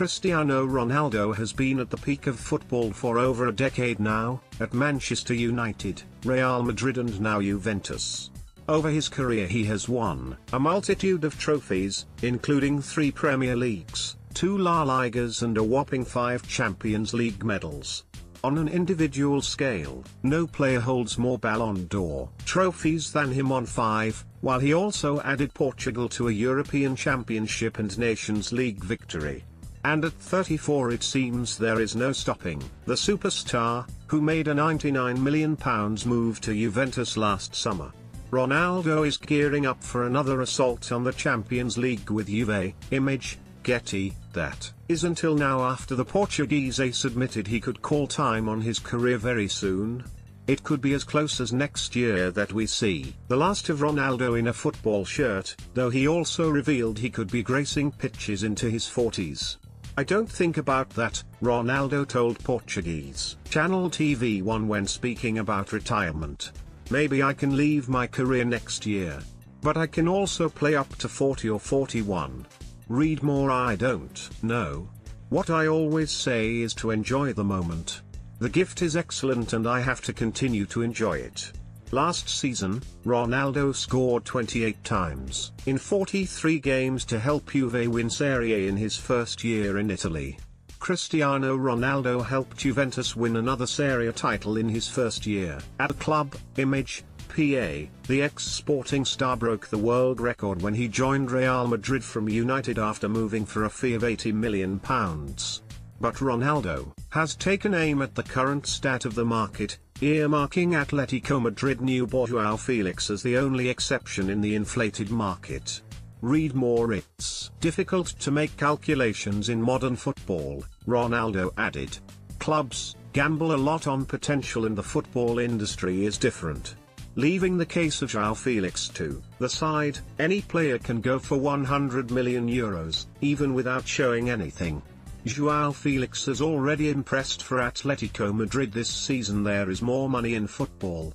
Cristiano Ronaldo has been at the peak of football for over a decade now, at Manchester United, Real Madrid and now Juventus. Over his career he has won a multitude of trophies, including three Premier Leagues, two La Ligas and a whopping five Champions League medals. On an individual scale, no player holds more Ballon d'Or trophies than him on five, while he also added Portugal to a European Championship and Nations League victory. And at 34 it seems there is no stopping the superstar, who made a £99 million move to Juventus last summer. Ronaldo is gearing up for another assault on the Champions League with Juve, Image, Getty, that is until now after the Portuguese ace admitted he could call time on his career very soon. It could be as close as next year that we see the last of Ronaldo in a football shirt, though he also revealed he could be gracing pitches into his 40s. I don't think about that, Ronaldo told Portuguese Channel TV1 when speaking about retirement. Maybe I can leave my career next year. But I can also play up to 40 or 41. Read more I don't know. What I always say is to enjoy the moment. The gift is excellent and I have to continue to enjoy it. Last season, Ronaldo scored 28 times in 43 games to help Juve win Serie A in his first year in Italy. Cristiano Ronaldo helped Juventus win another Serie A title in his first year. At the club, Image, PA, the ex-sporting star broke the world record when he joined Real Madrid from United after moving for a fee of £80 million. But Ronaldo has taken aim at the current stat of the market, earmarking Atletico Madrid new Joao Felix as the only exception in the inflated market. Read more It's difficult to make calculations in modern football, Ronaldo added. Clubs gamble a lot on potential and the football industry is different. Leaving the case of Joao Felix to the side, any player can go for 100 million euros, even without showing anything. Joao Felix has already impressed for Atletico Madrid this season there is more money in football,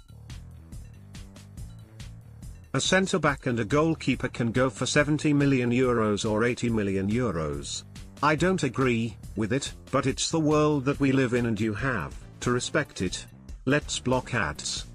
a centre-back and a goalkeeper can go for 70 million euros or 80 million euros. I don't agree with it, but it's the world that we live in and you have to respect it. Let's block ads.